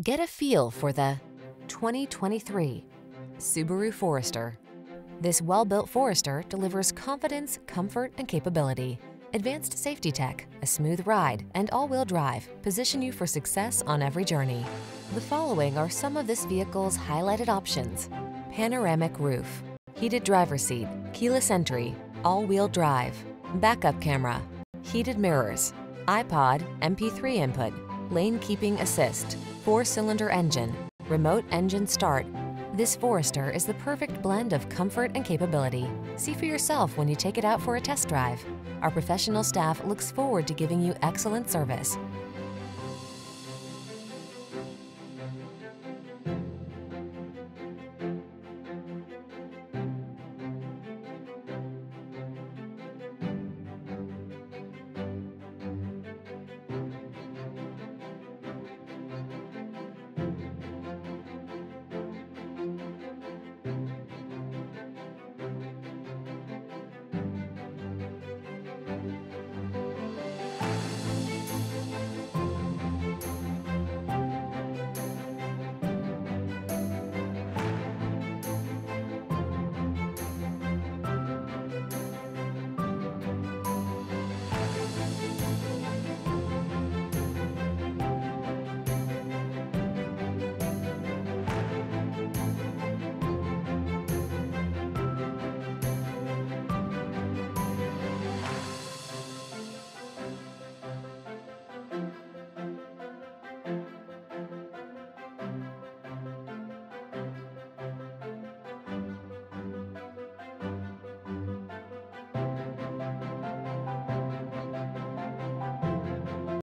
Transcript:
Get a feel for the 2023 Subaru Forester. This well-built Forester delivers confidence, comfort, and capability. Advanced safety tech, a smooth ride, and all-wheel drive position you for success on every journey. The following are some of this vehicle's highlighted options. Panoramic roof, heated driver seat, keyless entry, all-wheel drive, backup camera, heated mirrors, iPod, MP3 input, lane keeping assist, four-cylinder engine, remote engine start. This Forester is the perfect blend of comfort and capability. See for yourself when you take it out for a test drive. Our professional staff looks forward to giving you excellent service.